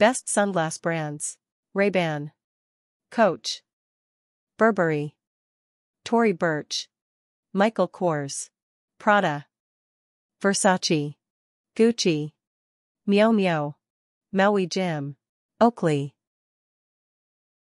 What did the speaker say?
Best sunglass brands. Ray-Ban. Coach. Burberry. Tory Burch. Michael Kors. Prada. Versace. Gucci. Miao Miao. Maui Jim. Oakley.